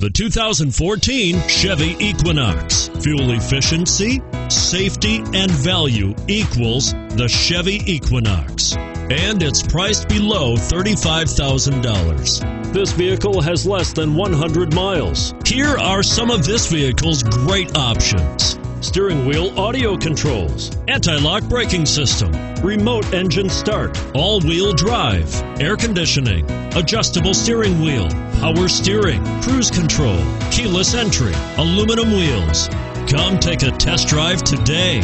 The 2014 Chevy Equinox. Fuel efficiency, safety, and value equals the Chevy Equinox. And it's priced below $35,000. This vehicle has less than 100 miles. Here are some of this vehicle's great options steering wheel audio controls, anti lock braking system, remote engine start, all wheel drive, air conditioning, adjustable steering wheel, power steering, cruise control, keyless entry, aluminum wheels. Come take a test drive today.